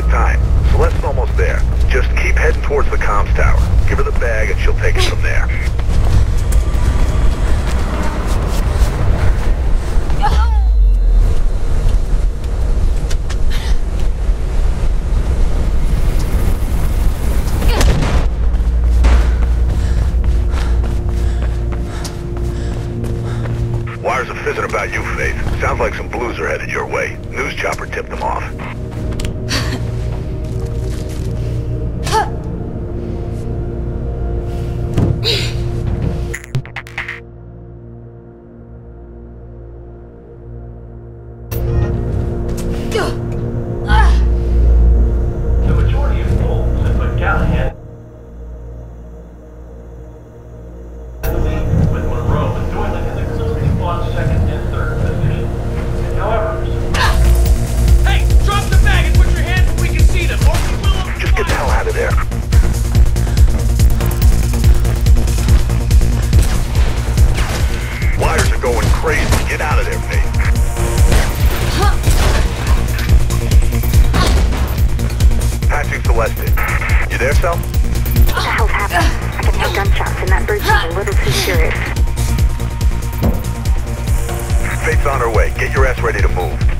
good time. Celeste's almost there. Just keep heading towards the comms tower. Give her the bag and she'll take it from there. Wires are fizzing about you, Faith. Sounds like some blues are headed your way. News chopper tipped them off. and that bird's a little too serious. Faith's on her way. Get your ass ready to move.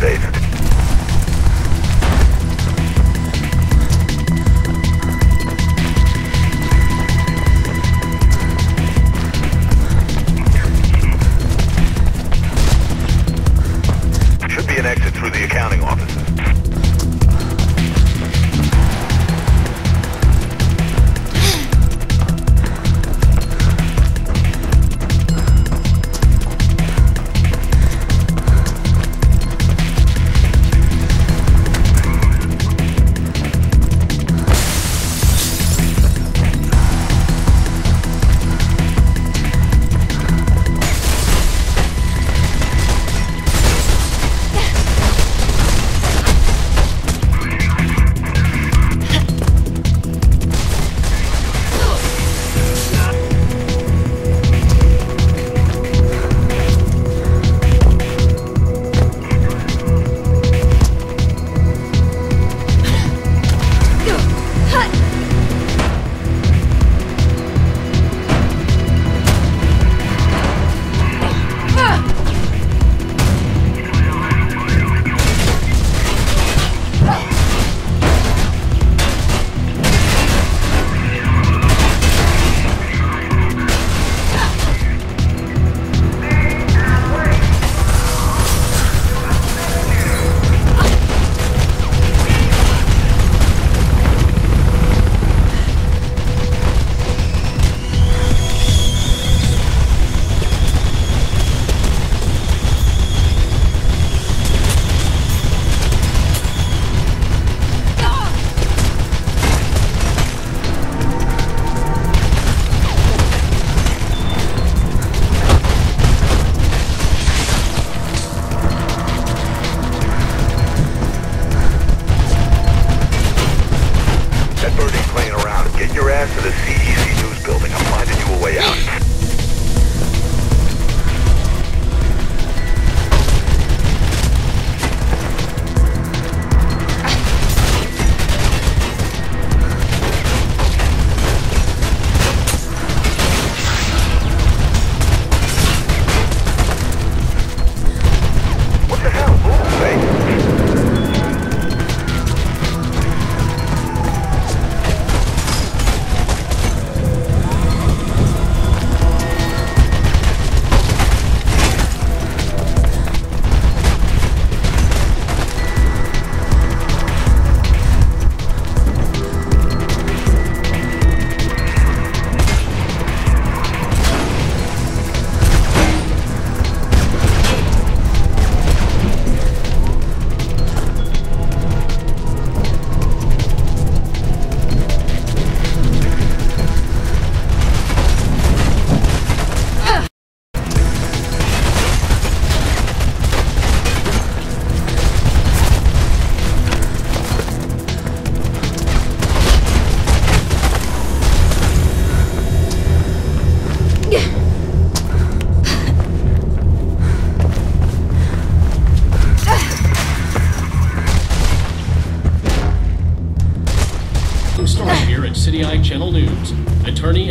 safe.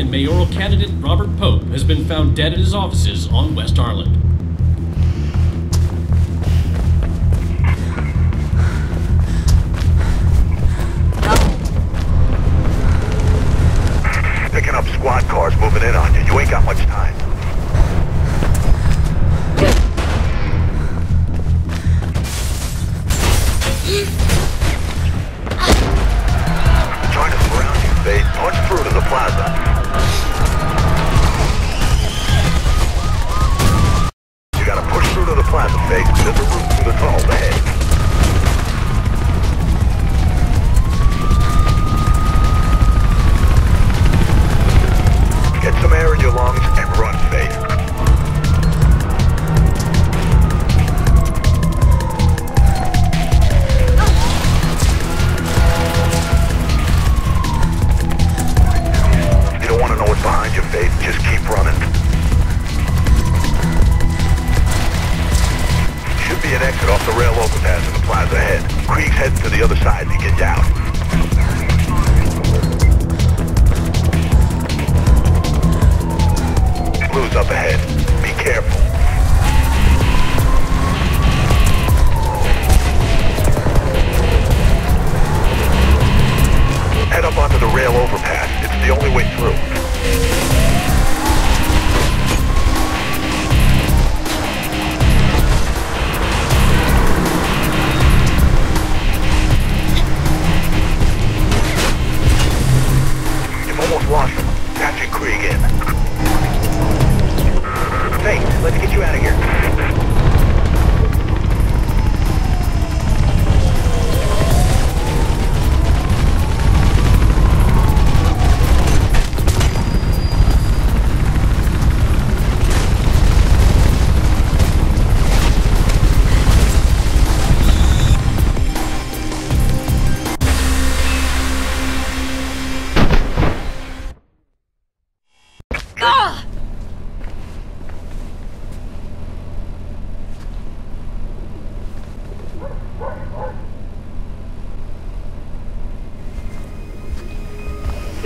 mayoral candidate Robert Pope has been found dead at his offices on West Island. the other side They get down.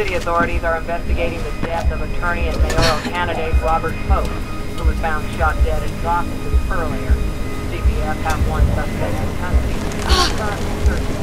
City authorities are investigating the death of attorney and mayoral candidate Robert Pope, who was found shot dead in his Gotham earlier. CPF have one suspect in custody. Ah!